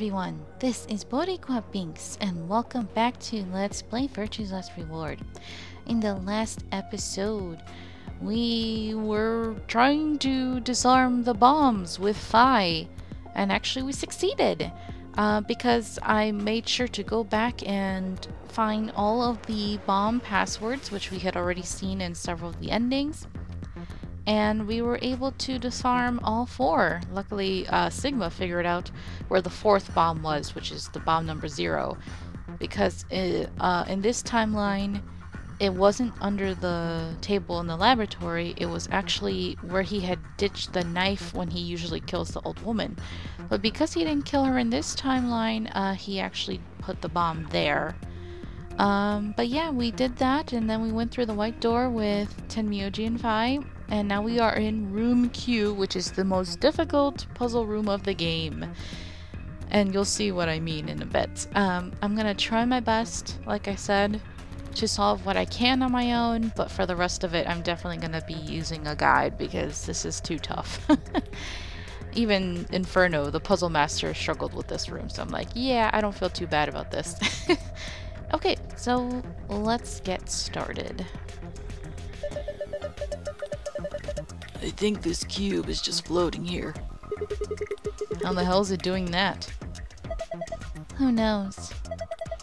everyone, this is Boricua Binks and welcome back to Let's Play Virtue's Last Reward. In the last episode, we were trying to disarm the bombs with Phi and actually we succeeded uh, because I made sure to go back and find all of the bomb passwords which we had already seen in several of the endings and we were able to disarm all four. Luckily, uh, Sigma figured out where the fourth bomb was, which is the bomb number zero, because it, uh, in this timeline, it wasn't under the table in the laboratory, it was actually where he had ditched the knife when he usually kills the old woman. But because he didn't kill her in this timeline, uh, he actually put the bomb there. Um, but yeah, we did that, and then we went through the white door with Tenmyouji and Phi, and now we are in room Q, which is the most difficult puzzle room of the game. And you'll see what I mean in a bit. Um, I'm gonna try my best, like I said, to solve what I can on my own, but for the rest of it, I'm definitely gonna be using a guide because this is too tough. Even Inferno, the puzzle master, struggled with this room, so I'm like, yeah, I don't feel too bad about this. okay, so let's get started. I think this cube is just floating here. How the hell is it doing that? Who knows?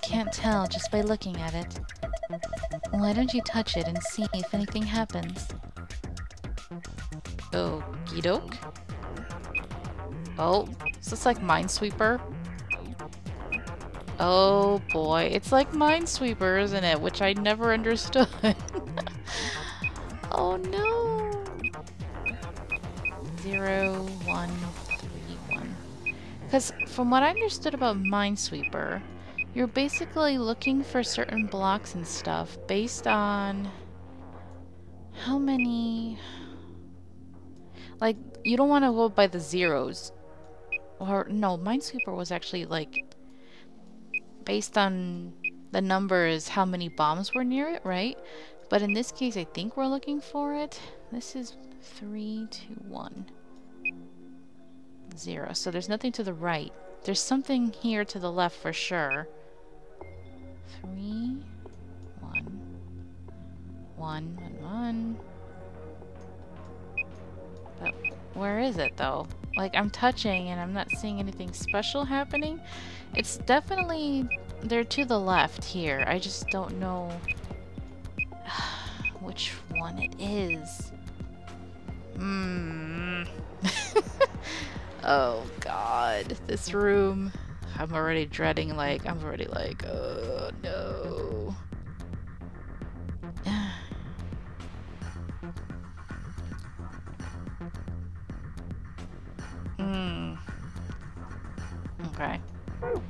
Can't tell just by looking at it. Why don't you touch it and see if anything happens? Okie doke. Oh, is this like Minesweeper? Oh boy, it's like Minesweeper, isn't it? Which I never understood. Because from what I understood about Minesweeper, you're basically looking for certain blocks and stuff based on how many... Like, you don't want to go by the zeros. Or, no, Minesweeper was actually, like, based on the numbers, how many bombs were near it, right? But in this case, I think we're looking for it. This is three, two, one, zero. So there's nothing to the right. There's something here to the left for sure. Three, one, one, one, one. But where is it though? Like I'm touching and I'm not seeing anything special happening. It's definitely there to the left here. I just don't know which one it is. Hmm. oh god, this room. I'm already dreading like I'm already like, oh no. Hmm. Okay.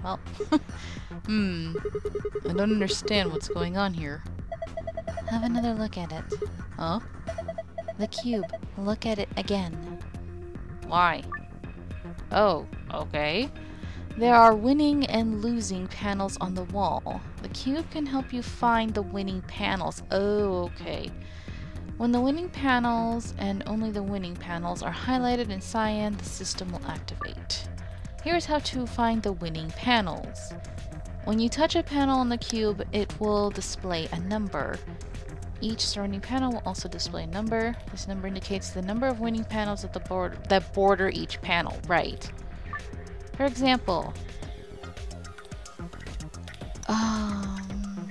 Well. hmm. I don't understand what's going on here. Have another look at it. Huh? The cube. Look at it again. Why? Oh, okay. There are winning and losing panels on the wall. The cube can help you find the winning panels. Oh, okay. When the winning panels and only the winning panels are highlighted in cyan, the system will activate. Here's how to find the winning panels. When you touch a panel on the cube, it will display a number. Each surrounding panel will also display a number. This number indicates the number of winning panels at the board that border each panel. Right. For example, um,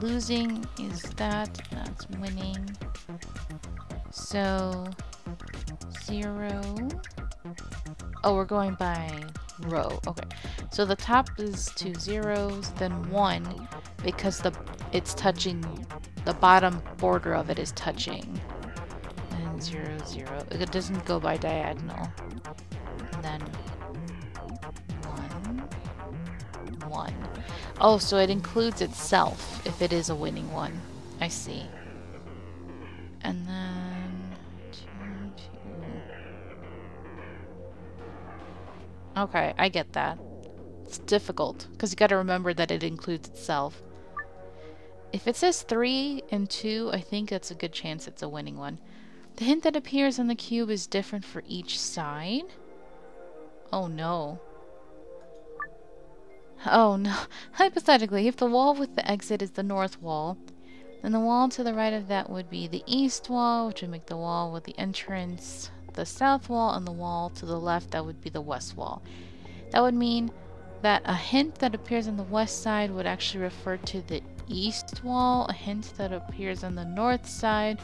losing is that. That's winning. So zero. Oh, we're going by row. Okay. So the top is two zeros, then one, because the it's touching the bottom border of it is touching. And zero, zero. It doesn't go by diagonal. And then one, one. Oh, so it includes itself if it is a winning one. I see. Okay, I get that. It's difficult because you got to remember that it includes itself. If it says 3 and 2, I think that's a good chance it's a winning one. The hint that appears on the cube is different for each side? Oh no. Oh no. Hypothetically, if the wall with the exit is the north wall, then the wall to the right of that would be the east wall, which would make the wall with the entrance the south wall, and the wall to the left, that would be the west wall. That would mean that a hint that appears on the west side would actually refer to the east wall, a hint that appears on the north side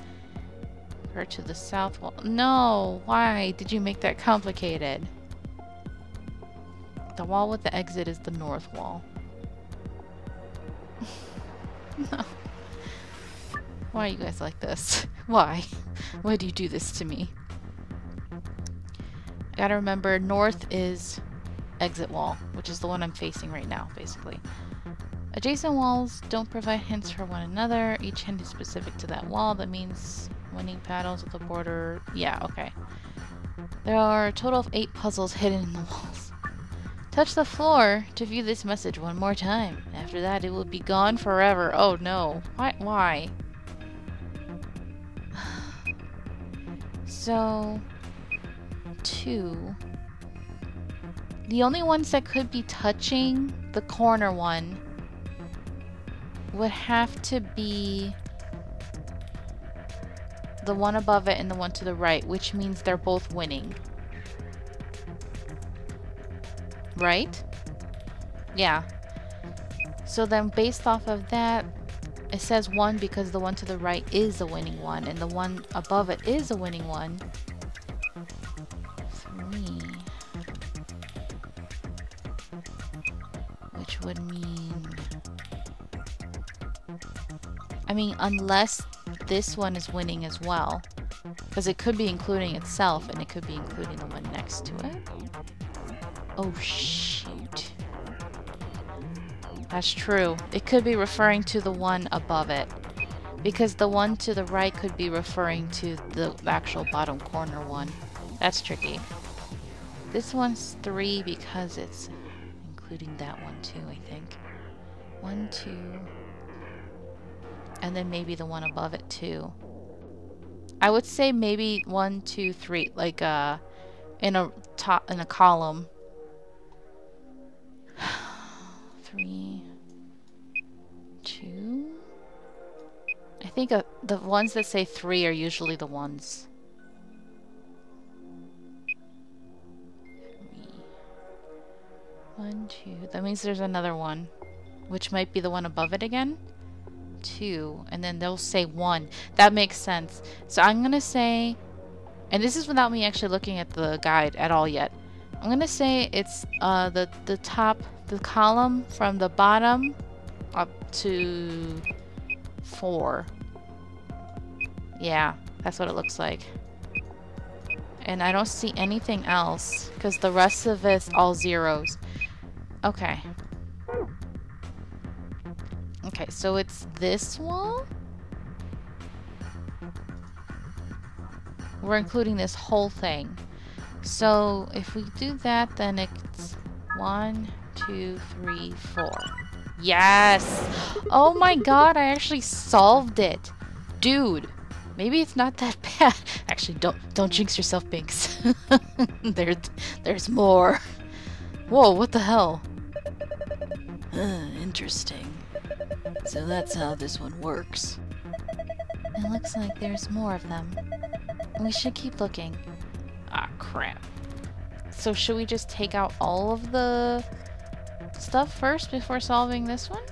refer to the south wall. No, why did you make that complicated? The wall with the exit is the north wall. Why are you guys like this? Why? Why do you do this to me? Gotta remember, north is exit wall, which is the one I'm facing right now, basically. Adjacent walls don't provide hints for one another. Each hint is specific to that wall. That means winning paddles at the border. Yeah, okay. There are a total of eight puzzles hidden in the walls. Touch the floor to view this message one more time. After that, it will be gone forever. Oh no. Why? Why? So, two. The only ones that could be touching the corner one would have to be the one above it and the one to the right, which means they're both winning. Right? Yeah. So then based off of that, it says one because the one to the right is a winning one and the one above it is a winning one. Would mean... I mean, unless this one is winning as well. Because it could be including itself and it could be including the one next to it. Oh, shoot. That's true. It could be referring to the one above it. Because the one to the right could be referring to the actual bottom corner one. That's tricky. This one's three because it's including that one too, I think. One, two... And then maybe the one above it too. I would say maybe one, two, three, like uh, in a top in a column. three, two. I think uh, the ones that say three are usually the ones. That means there's another one, which might be the one above it again two, and then they'll say one. That makes sense. So I'm going to say, and this is without me actually looking at the guide at all yet. I'm going to say it's uh, the, the top, the column from the bottom up to four. Yeah, that's what it looks like. And I don't see anything else because the rest of it's all zeros. Okay. Okay, so it's this wall? We're including this whole thing. So if we do that, then it's one, two, three, four. Yes! Oh my god, I actually solved it. Dude, maybe it's not that bad. Actually, don't don't jinx yourself, Binks. there, there's more. Whoa, what the hell? Uh, interesting. So that's how this one works. It looks like there's more of them. We should keep looking. Ah, crap. So should we just take out all of the stuff first before solving this one?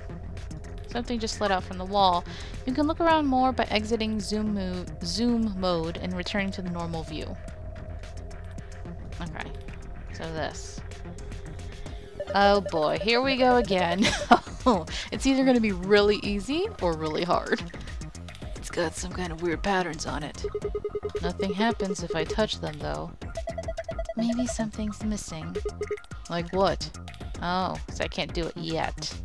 Something just slid out from the wall. You can look around more by exiting zoom, mo zoom mode and returning to the normal view. Okay, so this. Oh boy, here we go again. it's either going to be really easy or really hard. It's got some kind of weird patterns on it. Nothing happens if I touch them, though. Maybe something's missing. Like what? Oh, so I can't do it yet.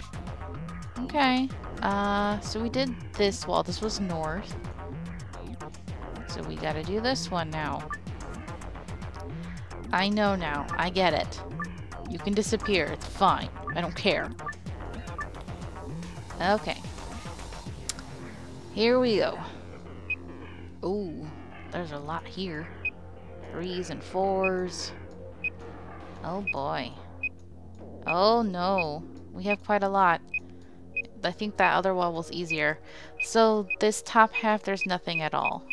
Okay. Uh, so we did this wall. This was north. So we gotta do this one now. I know now. I get it. You can disappear. It's fine. I don't care. Okay. Here we go. Ooh, there's a lot here. Threes and fours. Oh boy. Oh no. We have quite a lot. I think that other wall was easier. So this top half, there's nothing at all.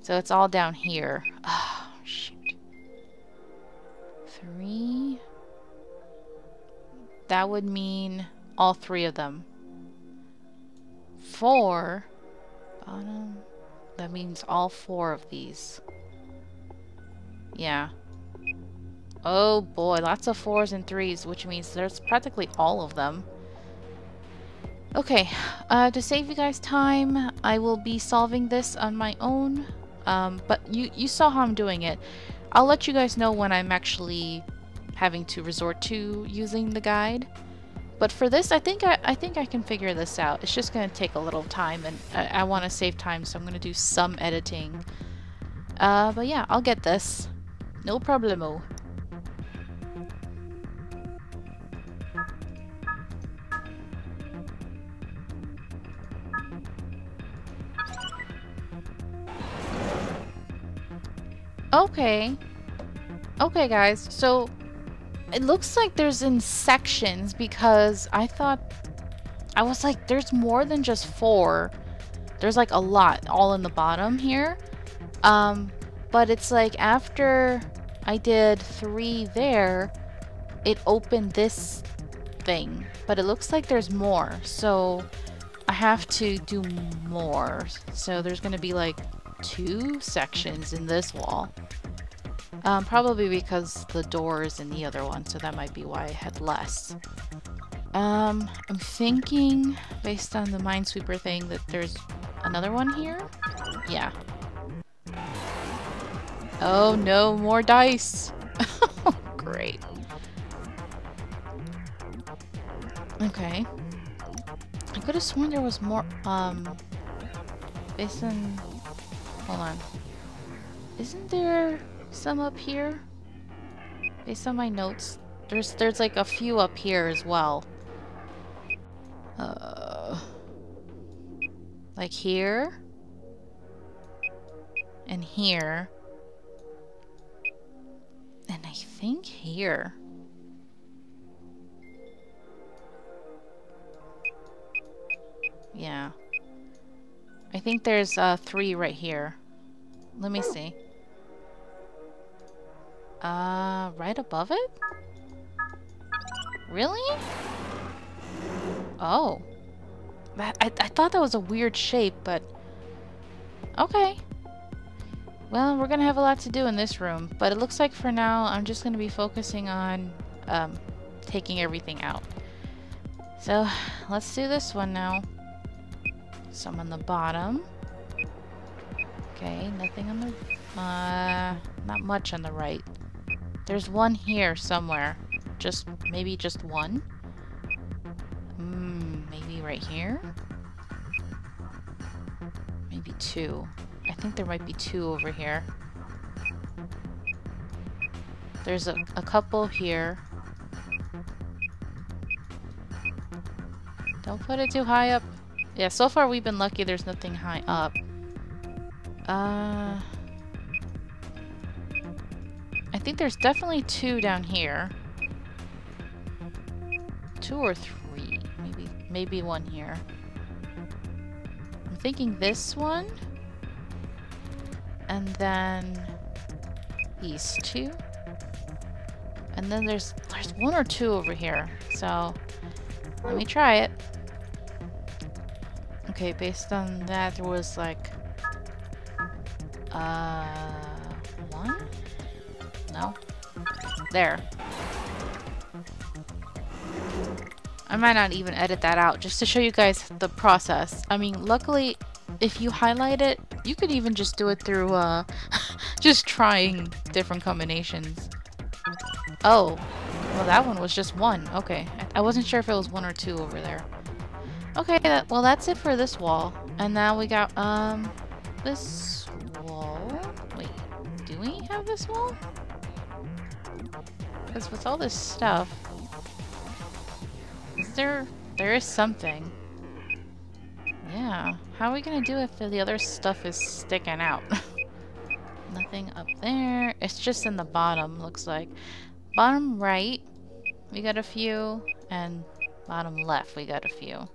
So it's all down here. Three. That would mean all three of them. Four. Bottom. That means all four of these. Yeah. Oh boy, lots of fours and threes, which means there's practically all of them. Okay, uh, to save you guys time, I will be solving this on my own. Um, but you, you saw how I'm doing it. I'll let you guys know when I'm actually having to resort to using the guide. But for this, I think I, I think I can figure this out. It's just going to take a little time, and I, I want to save time, so I'm going to do some editing. Uh, but yeah, I'll get this. No problemo. Okay. Okay, guys. So, it looks like there's in sections because I thought... I was like, there's more than just four. There's like a lot all in the bottom here. Um, but it's like after I did three there, it opened this thing. But it looks like there's more. So I have to do more. So there's going to be like two sections in this wall. Um, probably because the door is in the other one, so that might be why I had less. Um, I'm thinking, based on the Minesweeper thing, that there's another one here? Yeah. Oh no, more dice! Great. Okay. I could have sworn there was more, um, based on Hold on. Isn't there some up here? Based on my notes, there's there's like a few up here as well. Uh, like here and here and I think here. Yeah. I think there's uh, three right here. Let me see. Uh, right above it? Really? Oh. That, I, I thought that was a weird shape, but... Okay. Well, we're gonna have a lot to do in this room, but it looks like for now I'm just gonna be focusing on um, taking everything out. So, let's do this one now. Some on the bottom. Okay, nothing on the... Uh, not much on the right. There's one here somewhere. Just, maybe just one? Hmm, maybe right here? Maybe two. I think there might be two over here. There's a, a couple here. Don't put it too high up. Yeah, so far we've been lucky there's nothing high up. Uh... Think there's definitely two down here. Two or three. Maybe, maybe one here. I'm thinking this one. And then these two. And then there's there's one or two over here. So let me try it. Okay, based on that, there was like... Uh... One? There. I might not even edit that out, just to show you guys the process. I mean, luckily, if you highlight it, you could even just do it through, uh... just trying different combinations. Oh. Well, that one was just one. Okay. I wasn't sure if it was one or two over there. Okay, that, well that's it for this wall. And now we got, um, this wall. Wait, do we have this wall? Because with all this stuff, is there, there is something. Yeah, how are we gonna do it if the other stuff is sticking out? Nothing up there. It's just in the bottom, looks like. Bottom right, we got a few, and bottom left we got a few.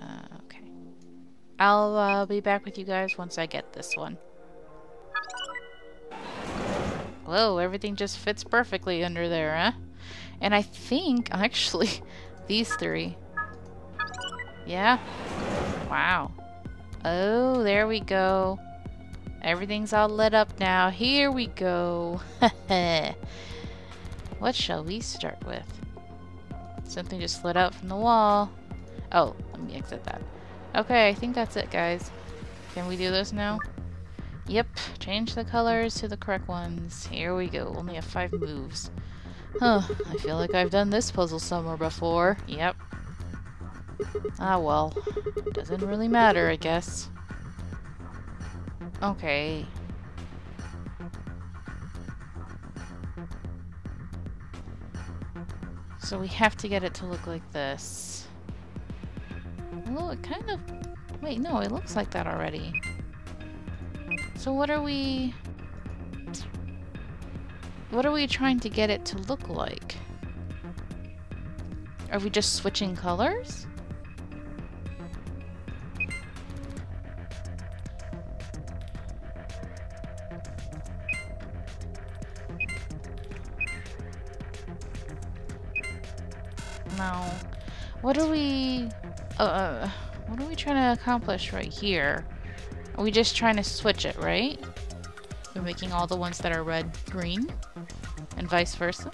Uh, okay. I'll uh, be back with you guys once I get this one. Whoa, everything just fits perfectly under there, huh? And I think, actually, these three. Yeah? Wow. Oh, there we go. Everything's all lit up now. Here we go. what shall we start with? Something just slid out from the wall. Oh, let me exit that. Okay, I think that's it, guys. Can we do this now? Yep, change the colors to the correct ones. Here we go. Only have five moves. Huh, I feel like I've done this puzzle somewhere before. Yep. Ah well, doesn't really matter, I guess. Okay. So we have to get it to look like this. Oh, it kind of... Wait, no, it looks like that already. So what are we... What are we trying to get it to look like? Are we just switching colors? No. What are we... Uh, uh, what are we trying to accomplish right here? Are we just trying to switch it, right? We're making all the ones that are red green, and vice versa.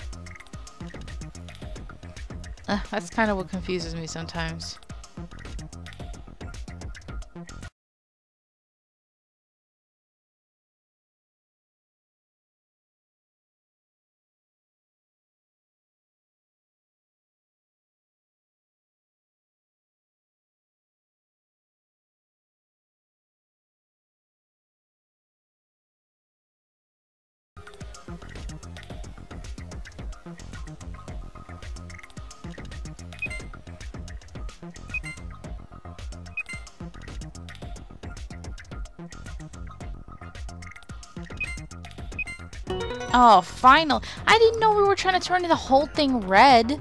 Uh, that's kind of what confuses me sometimes. Oh, final. I didn't know we were trying to turn the whole thing red.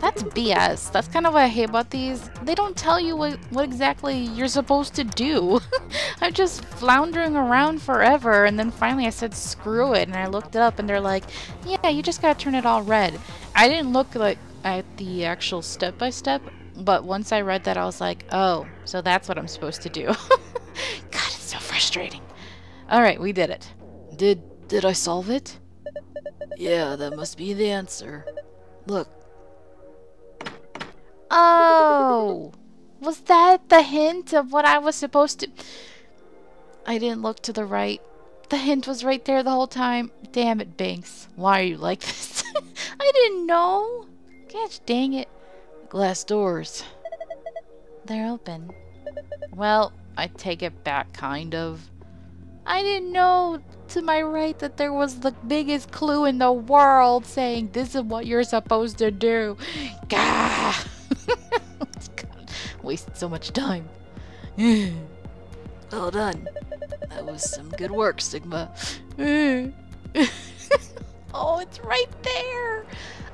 That's BS. That's kind of what I hate about these. They don't tell you what, what exactly you're supposed to do. I'm just floundering around forever, and then finally I said screw it, and I looked it up, and they're like, yeah, you just gotta turn it all red. I didn't look like at the actual step-by-step, -step, but once I read that, I was like, oh, so that's what I'm supposed to do. God, it's so frustrating. Alright, we did it. Did did I solve it? Yeah, that must be the answer. Look. Oh! Was that the hint of what I was supposed to... I didn't look to the right. The hint was right there the whole time. Damn it, Binks. Why are you like this? I didn't know. Gosh dang it. Glass doors. They're open. Well, I take it back, kind of. I didn't know to my right that there was the biggest clue in the world saying this is what you're supposed to do. Gah! Wasted so much time. well done. That was some good work, Sigma. oh, it's right there.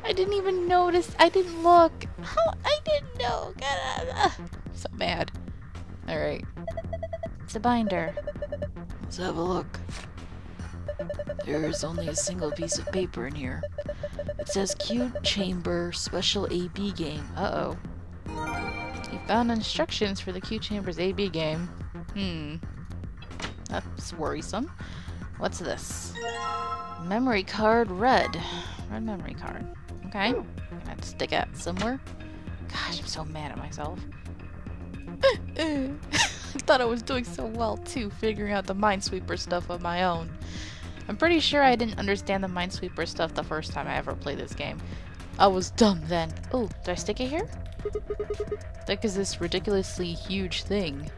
I didn't even notice. I didn't look. How? I didn't know. God, I'm so mad. All right. It's a binder. Let's have a look. There's only a single piece of paper in here. It says Q Chamber Special AB Game. Uh-oh. You found instructions for the Q Chambers AB game. Hmm. That's worrisome. What's this? Memory card red. Red memory card. Okay. I'm gonna stick it somewhere. Gosh, I'm so mad at myself. I thought I was doing so well too, figuring out the Minesweeper stuff on my own. I'm pretty sure I didn't understand the Minesweeper stuff the first time I ever played this game. I was dumb then. Oh, do I stick it here? Like is this ridiculously huge thing?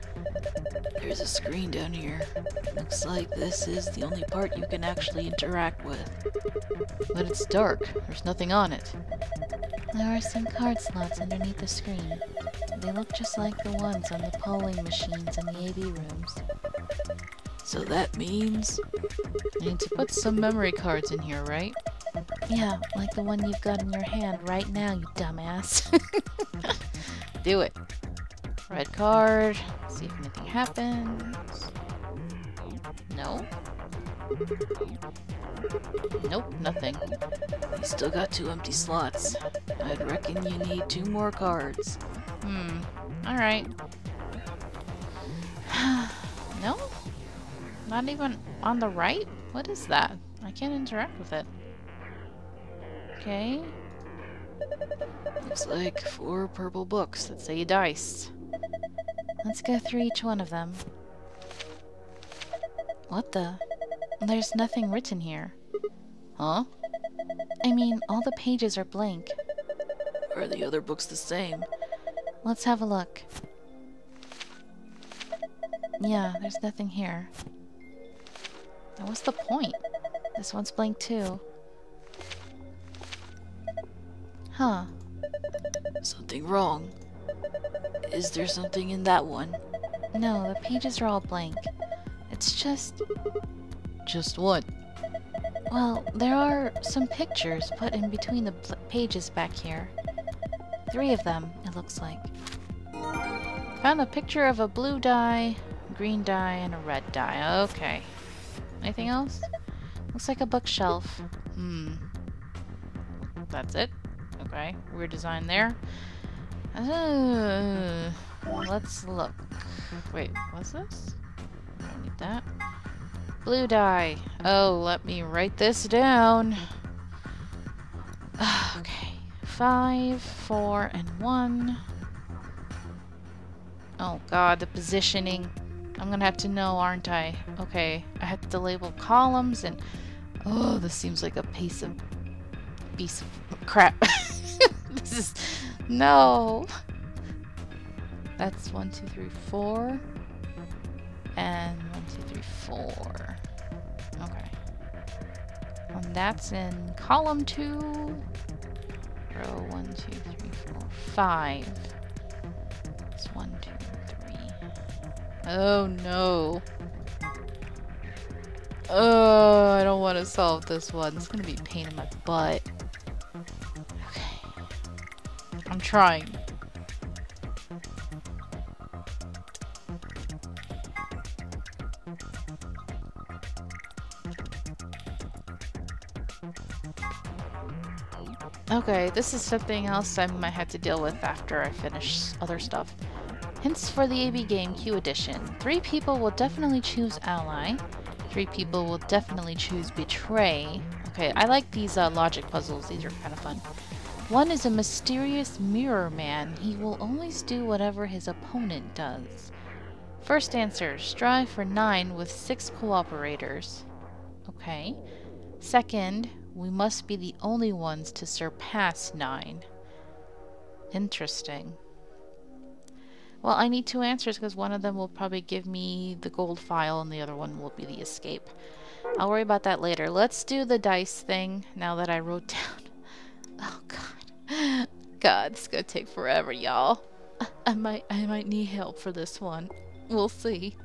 There's a screen down here. Looks like this is the only part you can actually interact with. But it's dark. There's nothing on it. There are some card slots underneath the screen. They look just like the ones on the polling machines in the AB rooms. So that means... I need to put some memory cards in here, right? Yeah, like the one you've got in your hand right now, you dumbass. Do it. Red card. See if anything happens. No. Nope, nothing. You still got two empty slots. I'd reckon you need two more cards. Hmm. Alright. Not even on the right? What is that? I can't interact with it. Okay. Looks like four purple books that say dice. Let's go through each one of them. What the? There's nothing written here. Huh? I mean, all the pages are blank. Are the other books the same? Let's have a look. Yeah, there's nothing here. Now what's the point? This one's blank too. Huh. Something wrong. Is there something in that one? No, the pages are all blank. It's just... Just what? Well, there are some pictures put in between the pages back here. Three of them, it looks like. Found a picture of a blue die, green die, and a red die. Okay. Anything else? Looks like a bookshelf. Hmm. That's it. Okay. Weird design there. Uh, let's look. Wait, what's this? Don't need that. Blue die. Oh, let me write this down. Okay. Five, four, and one. Oh god, the positioning. I'm gonna have to know, aren't I? Okay, I have to label columns and... Oh, this seems like a piece of... piece of crap. this is... No! That's one, two, three, four. And one, two, three, four. Okay. And that's in column two. Row one, two, three, four, five. It's one, two, Oh no. Oh, I don't want to solve this one. It's gonna be a pain in my butt. Okay. I'm trying. Okay, this is something else I might have to deal with after I finish other stuff. Hints for the AB Game Q Edition. Three people will definitely choose Ally. Three people will definitely choose Betray. Okay, I like these uh, logic puzzles. These are kind of fun. One is a mysterious mirror man. He will always do whatever his opponent does. First answer, strive for 9 with 6 cooperators. Okay. Second, we must be the only ones to surpass 9. Interesting. Well, I need two answers because one of them will probably give me the gold file and the other one will be the escape. I'll worry about that later. Let's do the dice thing now that I wrote down. Oh, God. God, it's gonna take forever, y'all. I might, I might need help for this one. We'll see.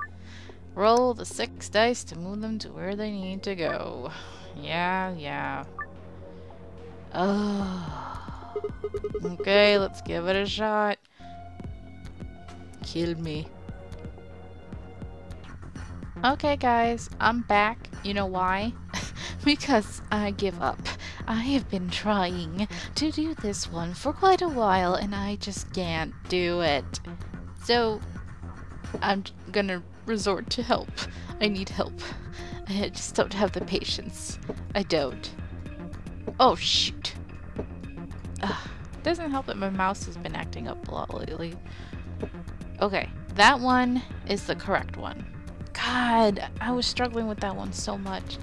Roll the six dice to move them to where they need to go. Yeah, yeah. Oh. Okay, let's give it a shot. Kill me. Okay guys, I'm back. You know why? because I give up. I have been trying to do this one for quite a while and I just can't do it. So, I'm gonna resort to help. I need help. I just don't have the patience. I don't. Oh, shoot. Ugh. Doesn't help that my mouse has been acting up a lot lately. Okay, that one is the correct one. God, I was struggling with that one so much.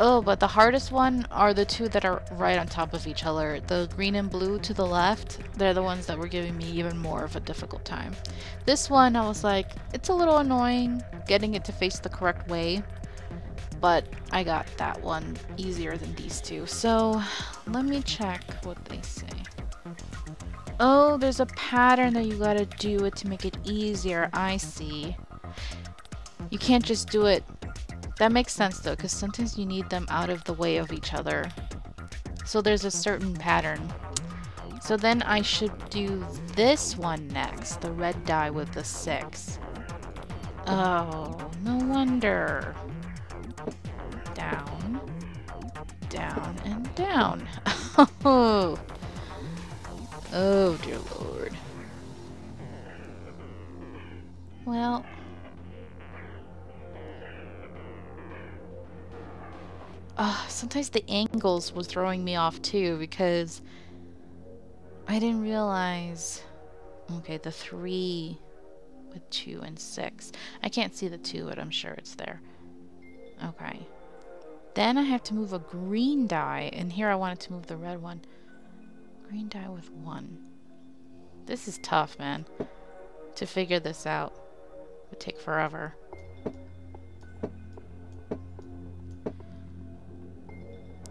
Oh, but the hardest one are the two that are right on top of each other. The green and blue to the left, they're the ones that were giving me even more of a difficult time. This one, I was like, it's a little annoying getting it to face the correct way, but I got that one easier than these two. So let me check what they say. Oh, there's a pattern that you gotta do it to make it easier. I see. You can't just do it That makes sense though, because sometimes you need them out of the way of each other. So there's a certain pattern. So then I should do this one next, the red die with the six. Oh, no wonder. Down, down, and down. Oh, oh dear lord. Well, uh, sometimes the angles was throwing me off too because I didn't realize. Okay, the three with two and six. I can't see the two, but I'm sure it's there. Okay. Then I have to move a green die, and here I wanted to move the red one. Green die with one. This is tough, man. To figure this out. Would take forever.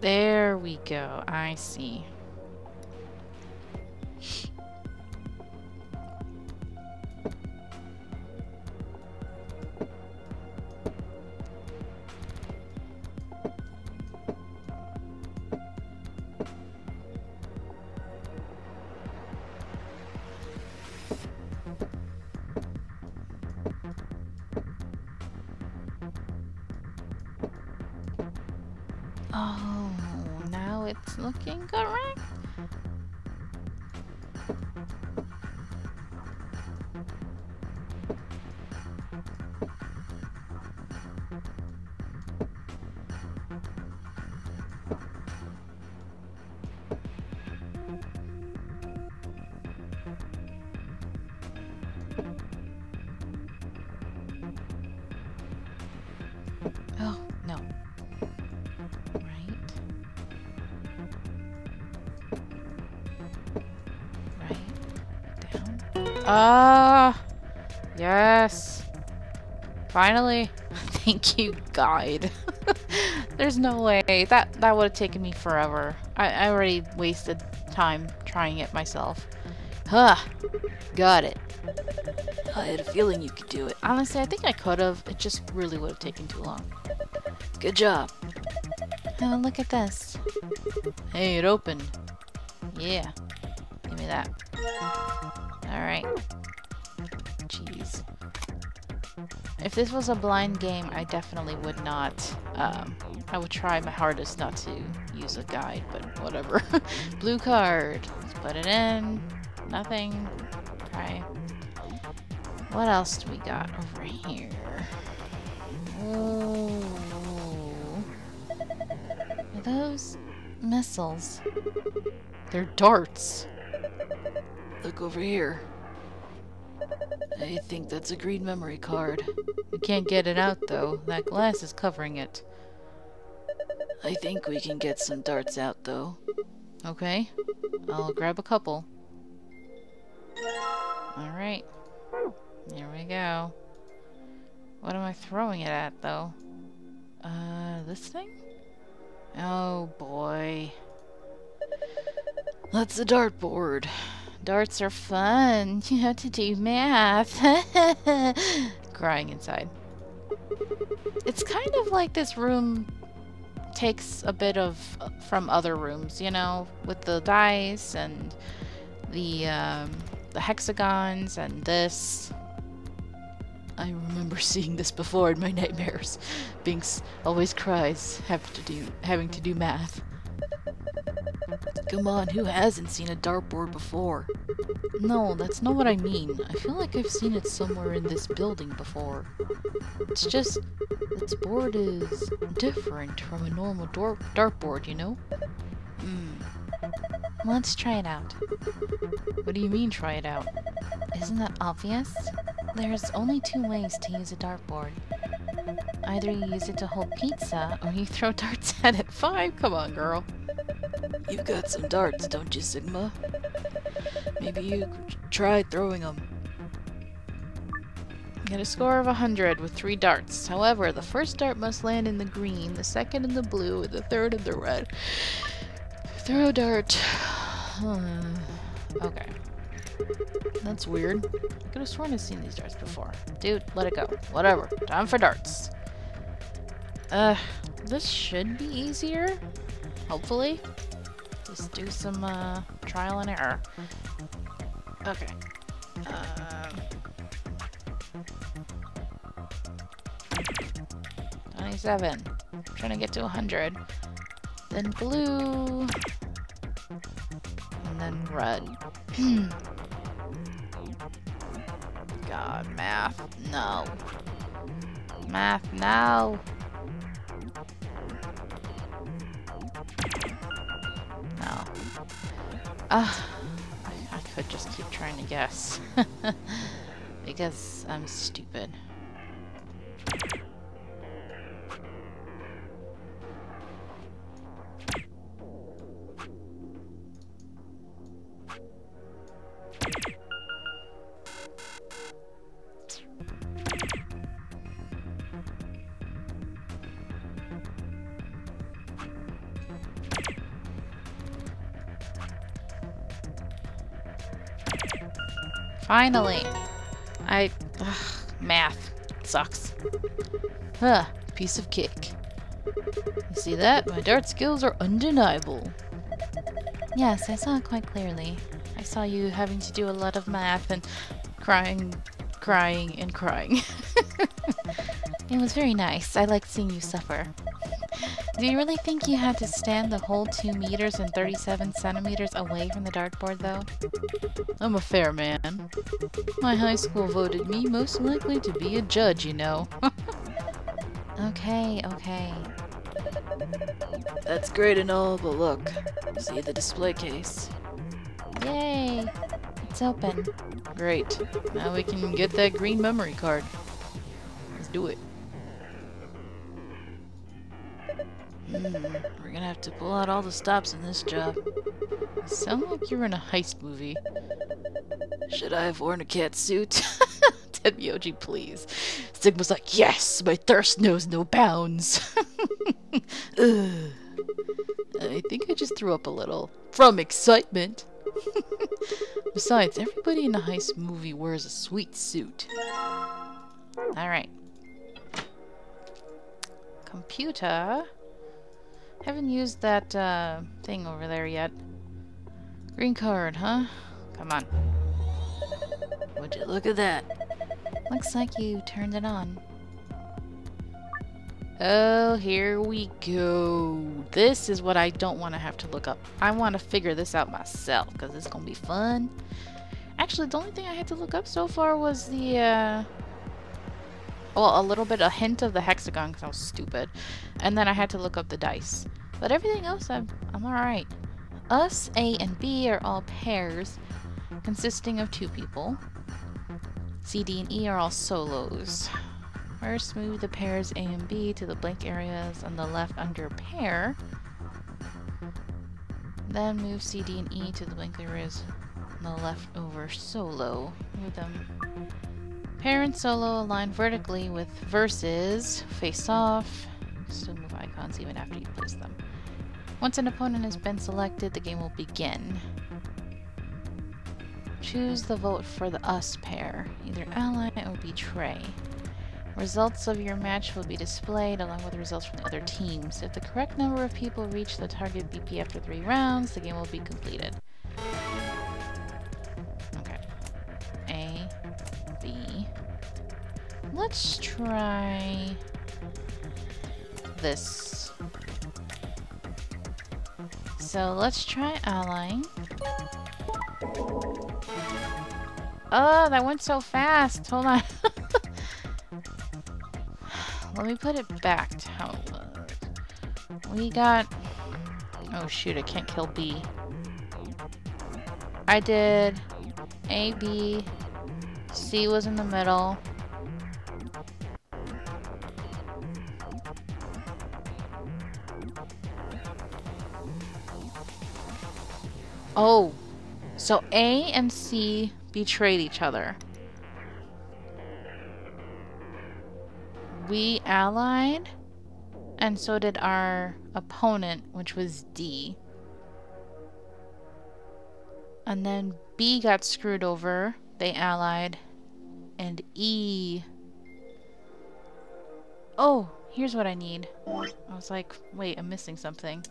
There we go. I see. Ah! yes. Finally. Thank you, guide. There's no way. That that would have taken me forever. I, I already wasted time trying it myself. Huh. Got it. I had a feeling you could do it. Honestly, I think I could have. It just really would have taken too long. Good job. Oh, look at this. Hey, it opened. Yeah. Give me that. Alright. Jeez. If this was a blind game, I definitely would not. Um, I would try my hardest not to use a guide, but whatever. Blue card. Let's put it in. Nothing. Try. What else do we got over here? Oh. Are those missiles? They're darts. Look over here. I think that's a green memory card. We can't get it out though. That glass is covering it. I think we can get some darts out though. Okay. I'll grab a couple. Alright. Here we go. What am I throwing it at though? Uh, this thing? Oh boy. That's the dartboard. Darts are fun. You have to do math. Crying inside. It's kind of like this room takes a bit of from other rooms, you know, with the dice and the um, the hexagons and this. I remember seeing this before in my nightmares. Binks always cries have to do having to do math. Come on, who hasn't seen a dartboard before? No, that's not what I mean. I feel like I've seen it somewhere in this building before. It's just this board is different from a normal dartboard, you know? Hmm. Let's try it out. What do you mean, try it out? Isn't that obvious? There's only two ways to use a dartboard. Either you use it to hold pizza, or you throw darts at it. Five? Come on, girl. You've got some darts, don't you, Sigma? Maybe you could try throwing them. Get a score of 100 with three darts. However, the first dart must land in the green, the second in the blue, and the third in the red. Throw dart. Hmm. okay. That's weird. I could have sworn I've seen these darts before. Dude, let it go. Whatever. Time for darts. Uh, this should be easier. Hopefully. Just do some, uh, trial and error. Okay. Um... 27. trying to get to 100. Then blue. And then red. God, math. No. Math, no. No. Uh, I, I could just keep trying to guess. because I'm stupid. Finally! I... Ugh, math. Sucks. Huh, piece of cake. You see that? My dart skills are undeniable. Yes, I saw it quite clearly. I saw you having to do a lot of math and crying, crying, and crying. it was very nice. I liked seeing you suffer. Do you really think you had to stand the whole 2 meters and 37 centimeters away from the dartboard, though? I'm a fair man. My high school voted me most likely to be a judge, you know. okay, okay. That's great and all, but look. See the display case. Yay! It's open. Great. Now we can get that green memory card. Let's do it. We're gonna have to pull out all the stops in this job. You sound like you're in a heist movie. Should I have worn a cat suit? Tenmyouji, please. Sigma's like, yes, my thirst knows no bounds. I think I just threw up a little. From excitement. Besides, everybody in a heist movie wears a sweet suit. Alright. Computer. Haven't used that uh, thing over there yet. Green card, huh? Come on. Would you look at that? Looks like you turned it on. Oh, here we go. This is what I don't want to have to look up. I want to figure this out myself because it's going to be fun. Actually, the only thing I had to look up so far was the, uh... Well, a little bit, a hint of the hexagon because I was stupid. And then I had to look up the dice. But everything else, I'm, I'm alright. Us, A, and B are all pairs consisting of two people. C, D, and E are all solos. First, move the pairs A and B to the blank areas on the left under pair. Then move C, D, and E to the blank areas on the left over solo. Move them pair and solo align vertically with versus, face off. Still move icons even after you place them. Once an opponent has been selected, the game will begin. Choose the vote for the us pair, either ally or betray. Results of your match will be displayed along with results from the other teams. If the correct number of people reach the target BP after three rounds, the game will be completed. Let's try this. So let's try allying. Oh, that went so fast. Hold on. Let me put it back to how it was. We got... Oh shoot, I can't kill B. I did A, B, C was in the middle. Oh, so A and C betrayed each other. We allied, and so did our opponent, which was D. And then B got screwed over, they allied, and E... Oh, Here's what I need. I was like, wait, I'm missing something.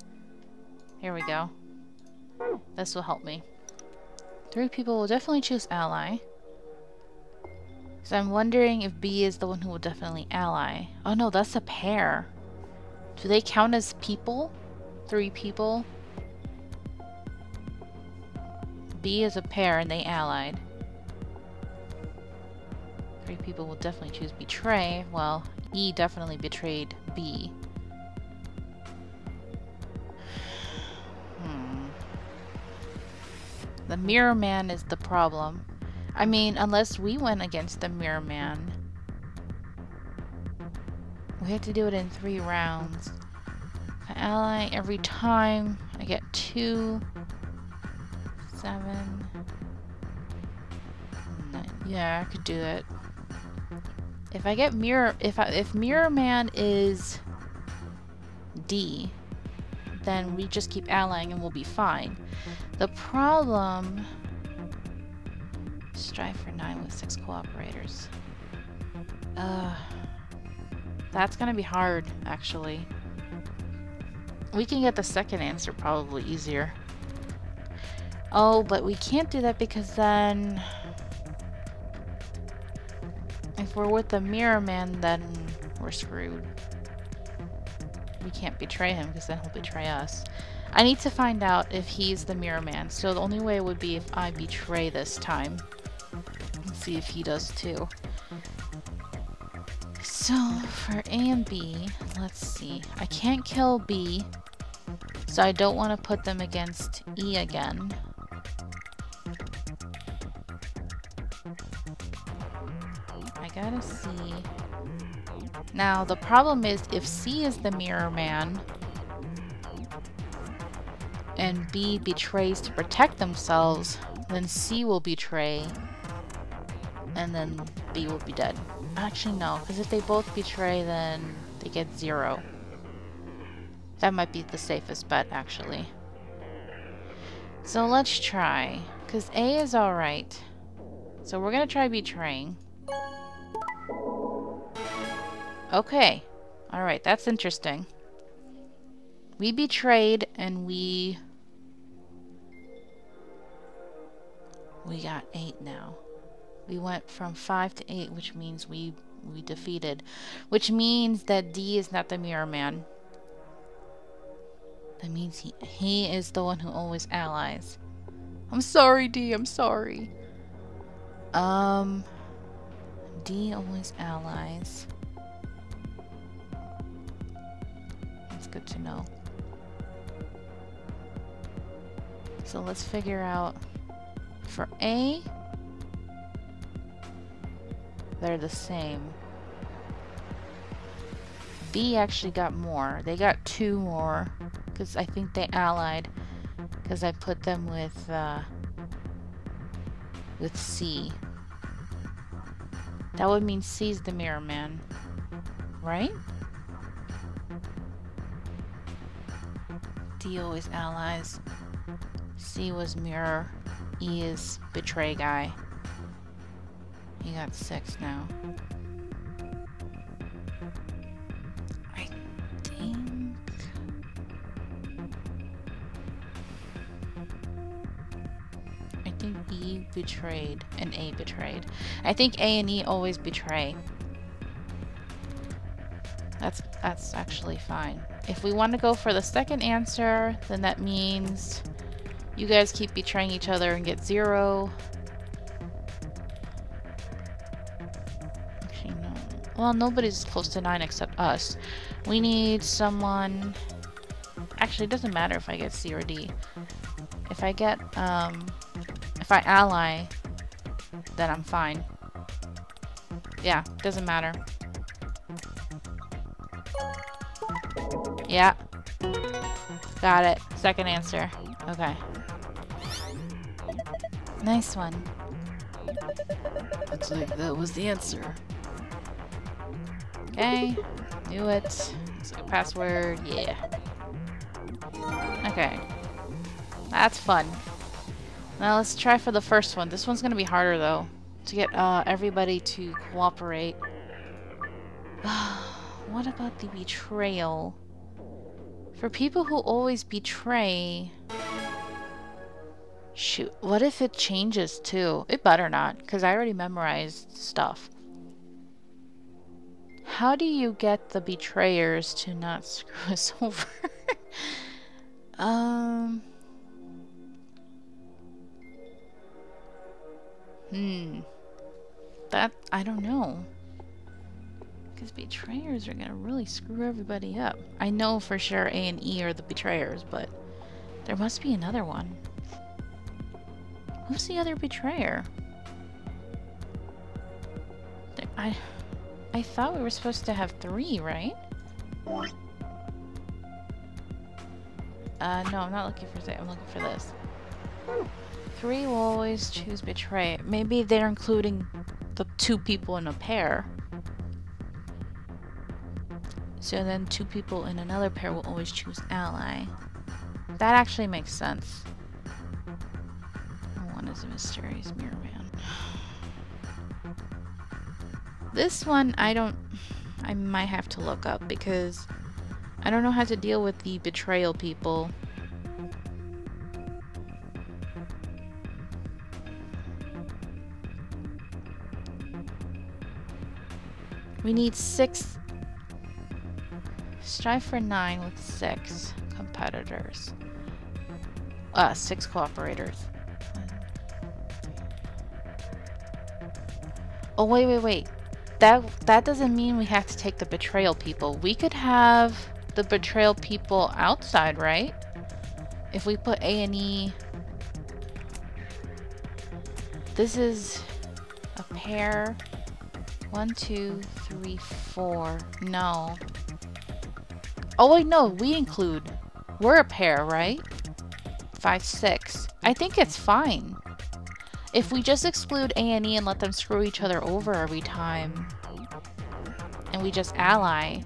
Here we go. This will help me. Three people will definitely choose ally. So I'm wondering if B is the one who will definitely ally. Oh no, that's a pair. Do they count as people? Three people? B is a pair and they allied. Three people will definitely choose betray. Well, E definitely betrayed B. The Mirror Man is the problem. I mean, unless we went against the Mirror Man. We have to do it in three rounds. Ally every time. I get two. Seven. Yeah, I could do it. If I get Mirror... If, I, if Mirror Man is D, then we just keep allying and we'll be fine. The problem... Strive for 9 with 6 cooperators. Uh, that's gonna be hard, actually. We can get the second answer probably easier. Oh, but we can't do that because then... If we're with the Mirror Man, then we're screwed. We can't betray him because then he'll betray us. I need to find out if he's the Mirror Man. So the only way would be if I betray this time see if he does too. So, for A and B, let's see. I can't kill B, so I don't want to put them against E again. I gotta see. Now, the problem is if C is the Mirror Man, and B betrays to protect themselves, then C will betray and then B will be dead. Actually, no, because if they both betray, then they get zero. That might be the safest bet, actually. So let's try, because A is alright. So we're going to try betraying. Okay. Alright, that's interesting. We betrayed, and we... We got 8 now. We went from 5 to 8, which means we we defeated. Which means that D is not the Mirror Man. That means he, he is the one who always allies. I'm sorry, D. I'm sorry. Um, D always allies. That's good to know. So let's figure out for A, they're the same. B actually got more. They got two more. Because I think they allied. Because I put them with, uh, with C. That would mean C's the Mirror Man. Right? D always allies. C was Mirror. Is Betray Guy. He got six now. I think... I think E betrayed and A betrayed. I think A and E always betray. That's that's actually fine. If we want to go for the second answer, then that means you guys keep betraying each other and get zero. Well, nobody's close to 9 except us. We need someone... Actually, it doesn't matter if I get C or D. If I get, um... If I ally, then I'm fine. Yeah, doesn't matter. Yeah. Got it. Second answer. Okay. Nice one. Looks like that was the answer. Okay, knew it. password, yeah. Okay. That's fun. Now let's try for the first one. This one's gonna be harder though. To get uh, everybody to cooperate. what about the betrayal? For people who always betray... Shoot, what if it changes too? It better not, because I already memorized stuff. How do you get the betrayers to not screw us over? um... Hmm. That, I don't know. Because betrayers are gonna really screw everybody up. I know for sure A and E are the betrayers, but there must be another one. Who's the other betrayer? I, I thought we were supposed to have three, right? Uh, no, I'm not looking for that. I'm looking for this. Three will always choose betray. Maybe they're including the two people in a pair. So then two people in another pair will always choose ally. That actually makes sense. Is a mysterious mirror man. This one I don't... I might have to look up because I don't know how to deal with the betrayal people. We need six. Strive for nine with six competitors. Uh, six cooperators. Oh, wait, wait, wait. That, that doesn't mean we have to take the betrayal people. We could have the betrayal people outside, right? If we put A and E... This is a pair one, two, three, four. No. Oh wait, no, we include. We're a pair, right? Five, six. I think it's fine. If we just exclude A and E and let them screw each other over every time, and we just ally,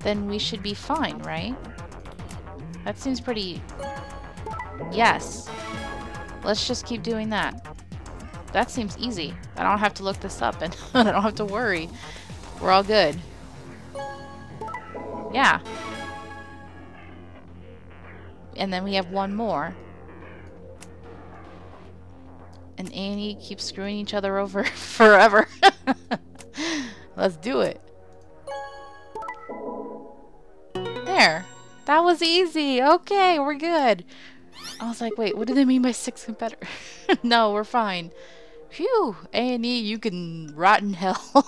then we should be fine, right? That seems pretty... Yes. Let's just keep doing that. That seems easy. I don't have to look this up and I don't have to worry. We're all good. Yeah. And then we have one more. And Annie keep screwing each other over forever. Let's do it. There. That was easy. Okay, we're good. I was like, wait, what do they mean by six competitors? no, we're fine. Phew, A&E, you can rot in hell.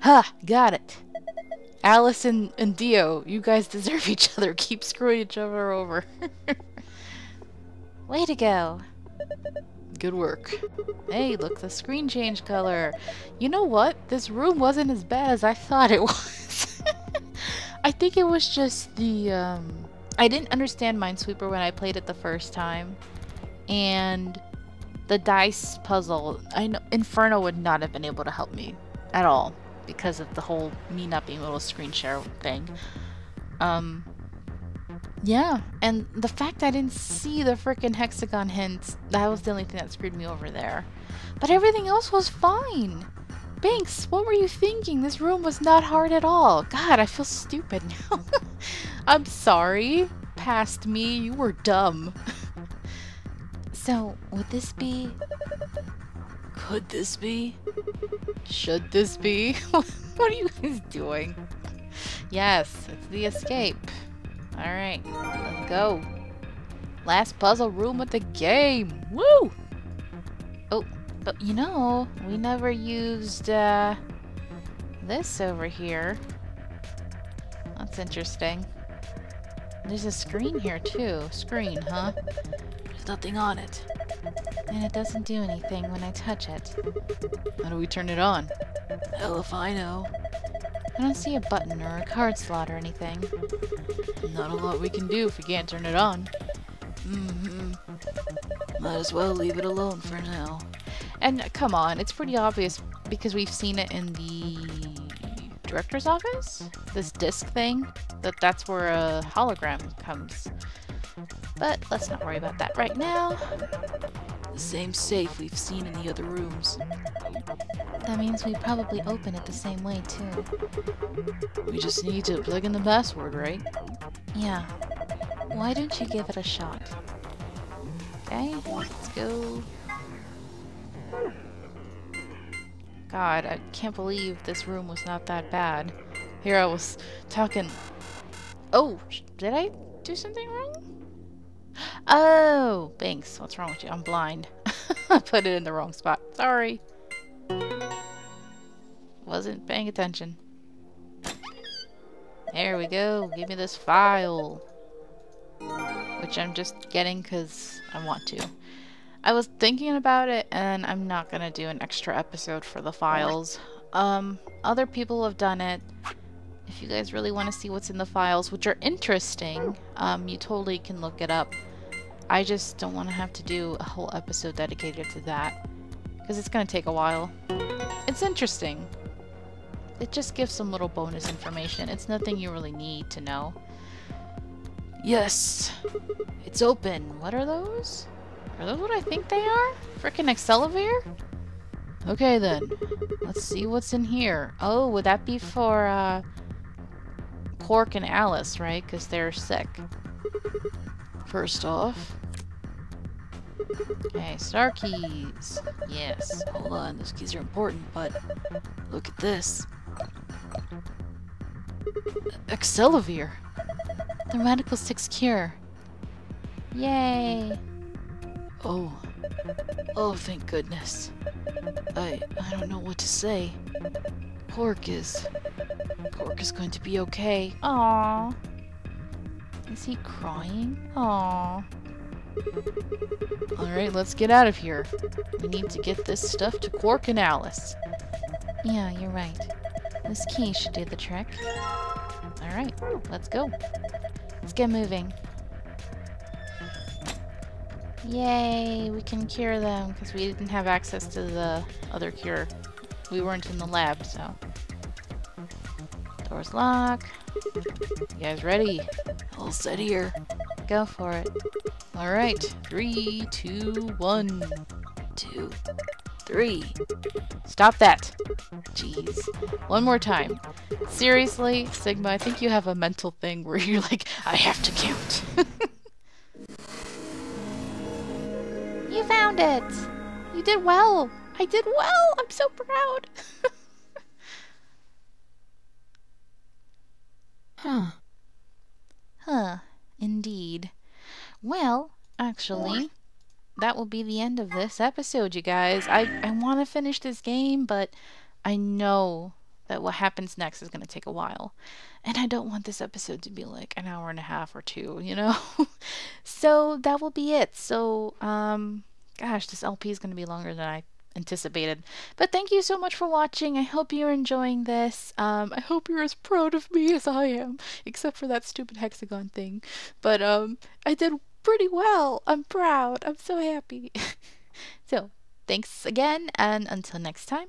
ha, got it. Alice and, and Dio, you guys deserve each other. Keep screwing each other over. Way to go. Good work. Hey, look, the screen changed color. You know what? This room wasn't as bad as I thought it was. I think it was just the, um... I didn't understand Minesweeper when I played it the first time. And the dice puzzle, I know Inferno would not have been able to help me at all because of the whole me not being able to screen share thing. Um, yeah, and the fact I didn't see the freaking hexagon hints, that was the only thing that screwed me over there. But everything else was fine. Binks, what were you thinking? This room was not hard at all. God, I feel stupid now. I'm sorry. Past me, you were dumb. So, would this be... Could this be? Should this be? what are you guys doing? Yes, it's the escape. Alright, let's go. Last puzzle room of the game. Woo! Oh, but you know, we never used uh, this over here. That's interesting. There's a screen here too. Screen, huh? There's nothing on it. And it doesn't do anything when I touch it. How do we turn it on? Hell if I know. I don't see a button or a card slot or anything. Not a lot we can do if we can't turn it on. Mm-hmm. Might as well leave it alone for now. And come on, it's pretty obvious because we've seen it in the director's office? This disc thing? That that's where a hologram comes. But let's not worry about that right now. The same safe we've seen in the other rooms. That means we probably open it the same way, too. We just need to plug in the password, right? Yeah. Why don't you give it a shot? Okay, let's go. God, I can't believe this room was not that bad. Here I was talking... Oh, did I do something wrong? Oh, Binks, what's wrong with you? I'm blind. I put it in the wrong spot. Sorry. Wasn't paying attention. There we go. Give me this file. Which I'm just getting because I want to. I was thinking about it and I'm not going to do an extra episode for the files. Um, other people have done it. If you guys really want to see what's in the files, which are interesting, um, you totally can look it up. I just don't want to have to do a whole episode dedicated to that. Because it's going to take a while. It's interesting. It just gives some little bonus information. It's nothing you really need to know. Yes! It's open. What are those? Are those what I think they are? Frickin' Accelavir? Okay then. Let's see what's in here. Oh, would that be for, uh... Quark and Alice, right? Because they're sick. First off... Okay, star keys. Yes. Hold on, those keys are important, but... Look at this. Accelavir. The Radical 6 cure. Yay! Oh. Oh, thank goodness. I I don't know what to say. Quark is Quark is going to be okay. Aww. Is he crying? Aww. Alright, let's get out of here. We need to get this stuff to Quark and Alice. Yeah, you're right. This key should do the trick. Alright, let's go. Let's get moving. Yay, we can cure them because we didn't have access to the other cure. We weren't in the lab, so. Doors lock. You guys ready? All set here. Go for it. Alright, three, two, one, two, three. Stop that. Jeez. One more time. Seriously, Sigma, I think you have a mental thing where you're like, I have to count. You found it! You did well! I did well! I'm so proud! huh. Huh, indeed. Well, actually, that will be the end of this episode, you guys. I, I want to finish this game, but I know that what happens next is going to take a while. And I don't want this episode to be like an hour and a half or two, you know? so that will be it. So, um, gosh, this LP is going to be longer than I anticipated. But thank you so much for watching. I hope you're enjoying this. Um, I hope you're as proud of me as I am, except for that stupid hexagon thing. But um, I did pretty well. I'm proud. I'm so happy. so, thanks again, and until next time,